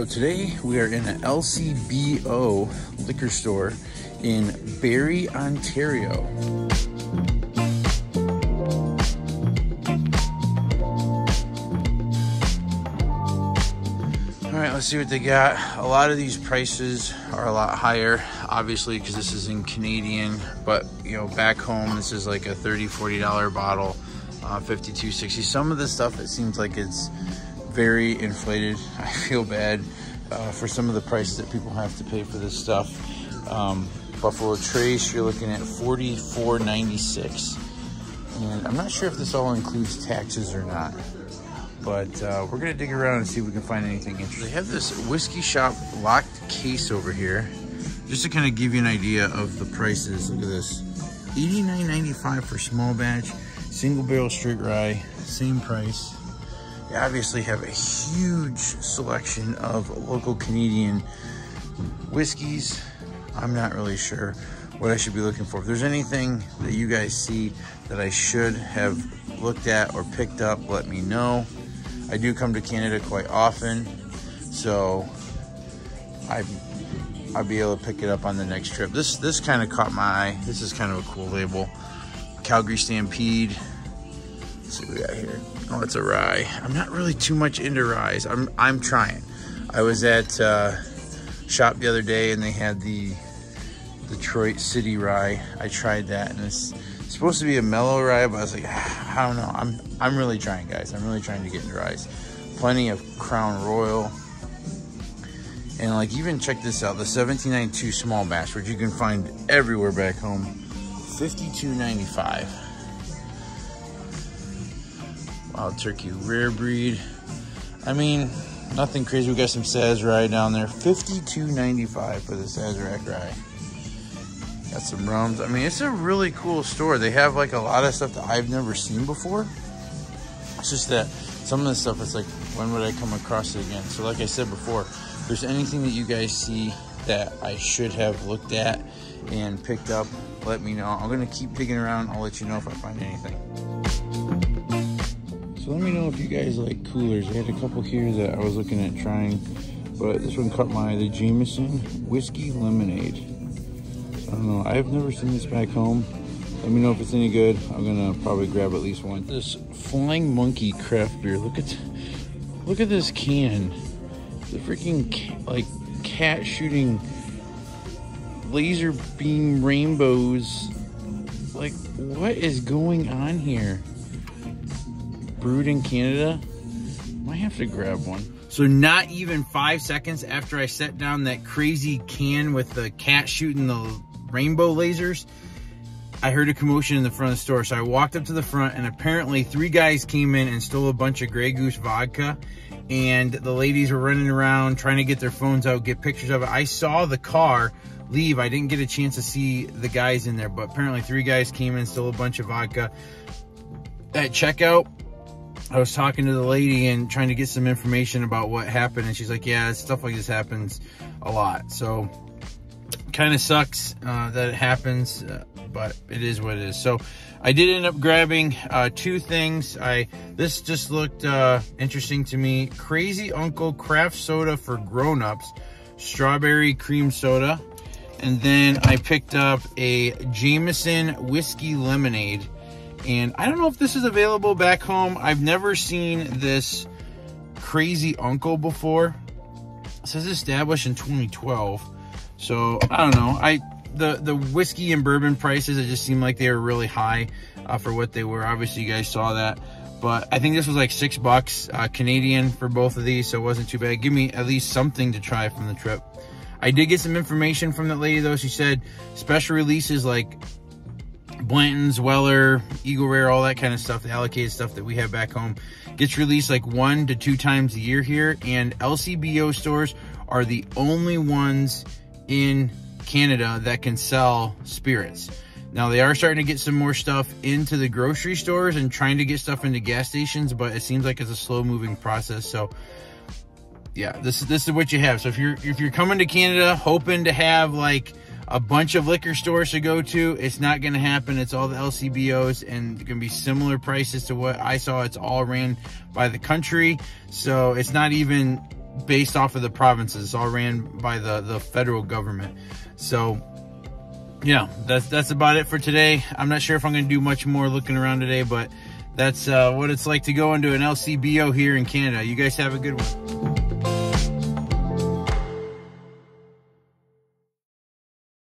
So today we are in an LCBO liquor store in Barrie, Ontario. All right, let's see what they got. A lot of these prices are a lot higher, obviously, because this is in Canadian. But you know, back home, this is like a $30, $40 bottle, uh, 52 60 Some of the stuff, it seems like it's very inflated. I feel bad uh, for some of the prices that people have to pay for this stuff. Um, Buffalo Trace, you're looking at 44.96, and I'm not sure if this all includes taxes or not. But uh, we're gonna dig around and see if we can find anything interesting. They have this whiskey shop locked case over here, just to kind of give you an idea of the prices. Look at this, 89.95 for small batch, single barrel straight rye, same price. They obviously have a huge selection of local Canadian whiskeys. I'm not really sure what I should be looking for. If there's anything that you guys see that I should have looked at or picked up, let me know. I do come to Canada quite often, so I I'll be able to pick it up on the next trip. This this kind of caught my eye. This is kind of a cool label. Calgary Stampede. See what we got here. Oh, it's a rye. I'm not really too much into ryes. I'm I'm trying. I was at uh, shop the other day and they had the Detroit City rye. I tried that and it's supposed to be a mellow rye, but I was like, ah, I don't know. I'm I'm really trying, guys. I'm really trying to get into ryes. Plenty of Crown Royal. And like even check this out, the 1792 small batch, which you can find everywhere back home. 52.95. Wild Turkey Rare Breed. I mean, nothing crazy. We got some Sazerac down there. 52.95 for the Sazerac rye. Got some rums. I mean, it's a really cool store. They have like a lot of stuff that I've never seen before. It's just that some of the stuff it's like, when would I come across it again? So like I said before, if there's anything that you guys see that I should have looked at and picked up, let me know. I'm gonna keep digging around. I'll let you know if I find anything. So let me know if you guys like coolers. I had a couple here that I was looking at trying, but this one caught my eye, the Jameson Whiskey Lemonade. I don't know. I've never seen this back home. Let me know if it's any good. I'm gonna probably grab at least one. This Flying Monkey craft beer. Look at, look at this can. The freaking like cat shooting laser beam rainbows. Like, what is going on here? Brewed in Canada. Might have to grab one. So not even five seconds after I set down that crazy can with the cat shooting the rainbow lasers, I heard a commotion in the front of the store. So I walked up to the front and apparently three guys came in and stole a bunch of Grey Goose vodka. And the ladies were running around trying to get their phones out, get pictures of it. I saw the car leave. I didn't get a chance to see the guys in there, but apparently three guys came in, and stole a bunch of vodka. At checkout, I was talking to the lady and trying to get some information about what happened. And she's like, yeah, stuff like this happens a lot. So kind of sucks uh, that it happens, uh, but it is what it is. So I did end up grabbing uh, two things. I This just looked uh, interesting to me. Crazy Uncle Craft Soda for grown-ups. Strawberry cream soda. And then I picked up a Jameson Whiskey Lemonade. And I don't know if this is available back home. I've never seen this Crazy Uncle before. It says established in 2012. So I don't know. I the the whiskey and bourbon prices it just seemed like they were really high uh, for what they were. Obviously, you guys saw that. But I think this was like six bucks uh, Canadian for both of these, so it wasn't too bad. Give me at least something to try from the trip. I did get some information from that lady though. She said special releases like Blanton's, Weller, Eagle Rare, all that kind of stuff, the allocated stuff that we have back home, gets released like one to two times a year here. And LCBO stores are the only ones in Canada that can sell spirits. Now they are starting to get some more stuff into the grocery stores and trying to get stuff into gas stations, but it seems like it's a slow moving process. So yeah, this is this is what you have. So if you're if you're coming to Canada hoping to have like a bunch of liquor stores to go to, it's not going to happen. It's all the LCBOs and going to be similar prices to what I saw. It's all ran by the country. So it's not even based off of the provinces. It's all ran by the, the federal government. So yeah, that's that's about it for today. I'm not sure if I'm going to do much more looking around today, but that's uh, what it's like to go into an LCBO here in Canada. You guys have a good one.